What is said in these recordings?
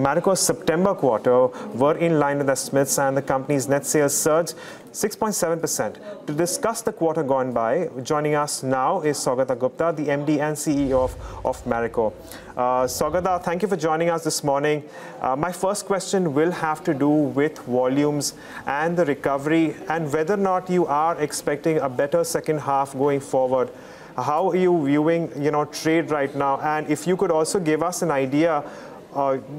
Marico's September quarter were in line with the estimates and the company's net sales surged 6.7%. To discuss the quarter gone by, joining us now is Saugata Gupta, the MD and CEO of, of Marico. Uh, Saugata, thank you for joining us this morning. Uh, my first question will have to do with volumes and the recovery and whether or not you are expecting a better second half going forward. How are you viewing, you know, trade right now? And if you could also give us an idea,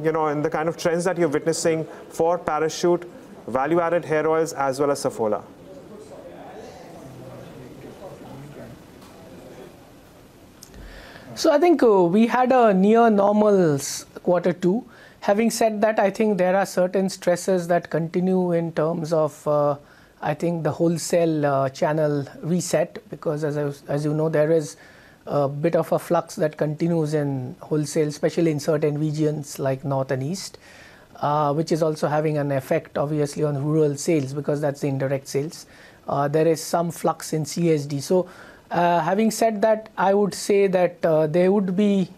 you know, in the kind of trends that you're witnessing for Parachute, value-added hair oils, as well as Saffola. So I think uh, we had a near normal quarter two. Having said that, I think there are certain stresses that continue in terms of uh, I think the wholesale uh, channel reset because as, I, as you know there is a bit of a flux that continues in wholesale especially in certain regions like north and east uh, which is also having an effect obviously on rural sales because that's the indirect sales. Uh, there is some flux in CSD. So uh, having said that I would say that uh, there would be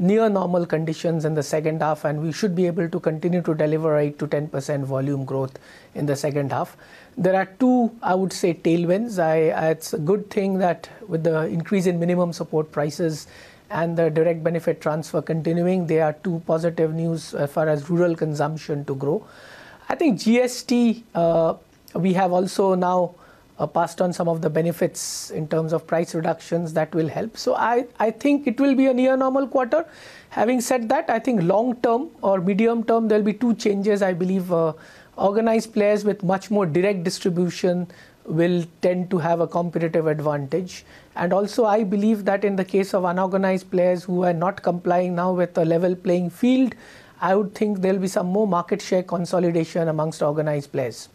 near normal conditions in the second half and we should be able to continue to deliver 8 to 10% volume growth in the second half. There are two, I would say, tailwinds. I, it's a good thing that with the increase in minimum support prices and the direct benefit transfer continuing, there are two positive news as far as rural consumption to grow. I think GST, uh, we have also now uh, passed on some of the benefits in terms of price reductions that will help. So I, I think it will be a near normal quarter. Having said that, I think long term or medium term, there will be two changes. I believe uh, organized players with much more direct distribution will tend to have a competitive advantage. And also, I believe that in the case of unorganized players who are not complying now with a level playing field, I would think there will be some more market share consolidation amongst organized players.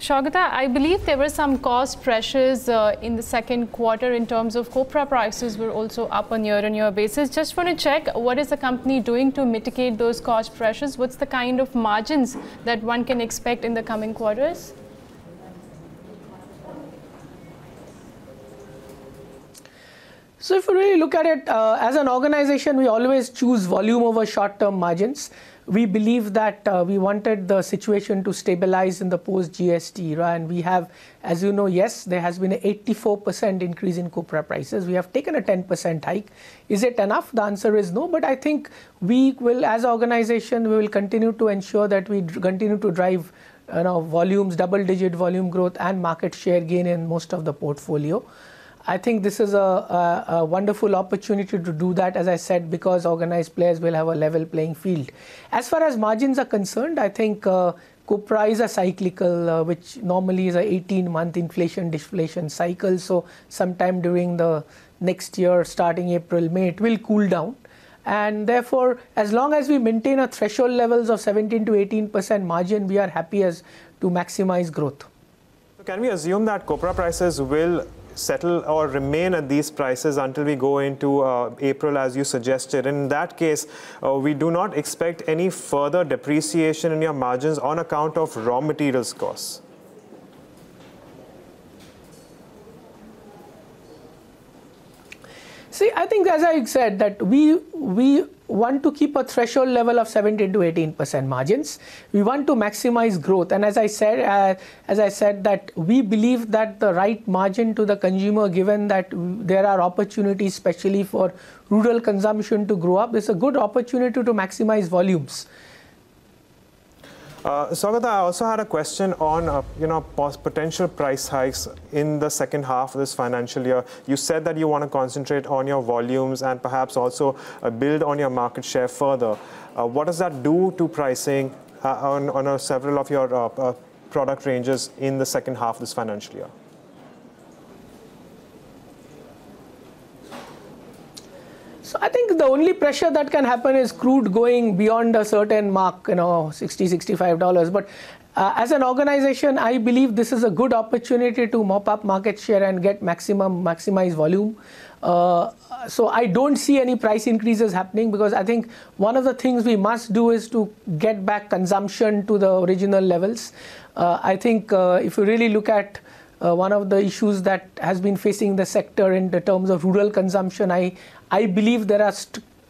Saugata, I believe there were some cost pressures uh, in the second quarter in terms of copra prices were also up on year-on-year basis. Just want to check what is the company doing to mitigate those cost pressures? What's the kind of margins that one can expect in the coming quarters? So if you really look at it, uh, as an organization, we always choose volume over short-term margins we believe that uh, we wanted the situation to stabilize in the post GST era, and we have, as you know, yes, there has been an 84% increase in copra prices. We have taken a 10% hike. Is it enough? The answer is no. But I think we will, as an organization, we will continue to ensure that we continue to drive you know, volumes, double-digit volume growth, and market share gain in most of the portfolio. I think this is a, a, a, wonderful opportunity to do that, as I said, because organized players will have a level playing field. As far as margins are concerned, I think uh, copra is a cyclical, uh, which normally is a 18-month inflation deflation cycle. So sometime during the next year, starting April, May, it will cool down. And therefore, as long as we maintain a threshold levels of 17 to 18% margin, we are happy as to maximize growth. Can we assume that copra prices will settle or remain at these prices until we go into uh, April, as you suggested. In that case, uh, we do not expect any further depreciation in your margins on account of raw materials costs. See, I think as I said that we we want to keep a threshold level of 17 to 18 percent margins. We want to maximize growth, and as I said, uh, as I said that we believe that the right margin to the consumer, given that there are opportunities, especially for rural consumption to grow up, is a good opportunity to maximize volumes. Uh, Saugata, I also had a question on uh, you know potential price hikes in the second half of this financial year. You said that you want to concentrate on your volumes and perhaps also uh, build on your market share further. Uh, what does that do to pricing uh, on, on several of your uh, product ranges in the second half of this financial year? So I think the only pressure that can happen is crude going beyond a certain mark, you know, 60, 65 dollars. But uh, as an organization, I believe this is a good opportunity to mop up market share and get maximum maximize volume. Uh, so I don't see any price increases happening because I think one of the things we must do is to get back consumption to the original levels. Uh, I think uh, if you really look at uh, one of the issues that has been facing the sector in the terms of rural consumption. I, I believe there are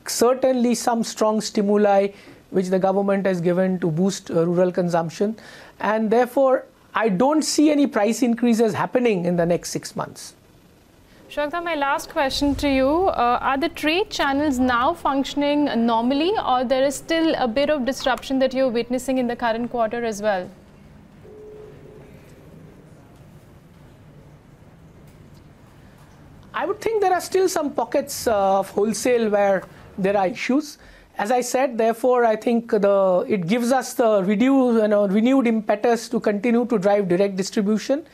certainly some strong stimuli which the government has given to boost uh, rural consumption. And therefore, I don't see any price increases happening in the next six months. Saugata, my last question to you. Uh, are the trade channels now functioning normally or there is still a bit of disruption that you're witnessing in the current quarter as well? I would think there are still some pockets of wholesale where there are issues. As I said, therefore, I think the it gives us the renewed, you know, renewed impetus to continue to drive direct distribution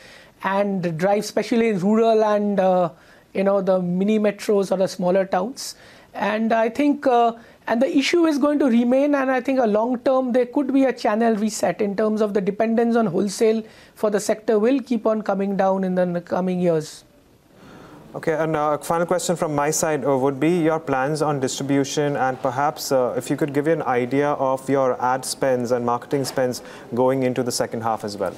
and drive, especially in rural and uh, you know the mini metros or the smaller towns. And I think, uh, and the issue is going to remain. And I think a long term there could be a channel reset in terms of the dependence on wholesale for the sector will keep on coming down in the coming years. Okay, and uh, a final question from my side uh, would be your plans on distribution and perhaps uh, if you could give you an idea of your ad spends and marketing spends going into the second half as well.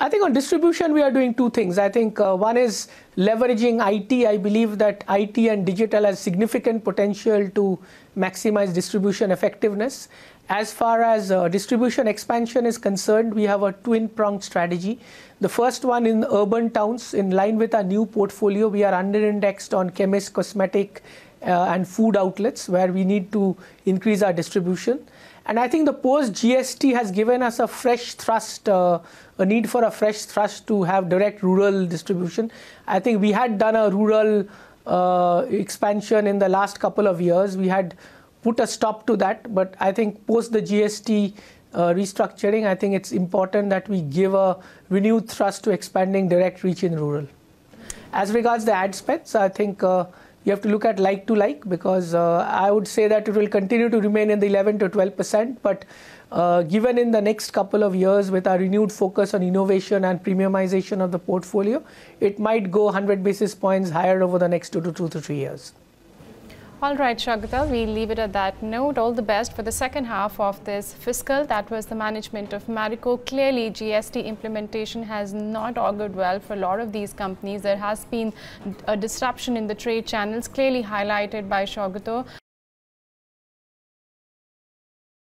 I think on distribution, we are doing two things. I think uh, one is leveraging IT. I believe that IT and digital has significant potential to maximize distribution effectiveness. As far as uh, distribution expansion is concerned, we have a twin pronged strategy. The first one in urban towns, in line with our new portfolio, we are under indexed on chemist, cosmetic, uh, and food outlets where we need to increase our distribution. And I think the post GST has given us a fresh thrust, uh, a need for a fresh thrust to have direct rural distribution. I think we had done a rural uh, expansion in the last couple of years. We had put a stop to that, but I think post the GST uh, restructuring, I think it's important that we give a renewed thrust to expanding direct reach in rural. As regards the ad spends, I think uh, you have to look at like to like because uh, I would say that it will continue to remain in the 11 to 12 percent. But uh, given in the next couple of years with our renewed focus on innovation and premiumization of the portfolio, it might go 100 basis points higher over the next two to two to three years. All right, Saugata, we leave it at that note. All the best for the second half of this fiscal. That was the management of Marico. Clearly, GST implementation has not augured well for a lot of these companies. There has been a disruption in the trade channels, clearly highlighted by Saugata.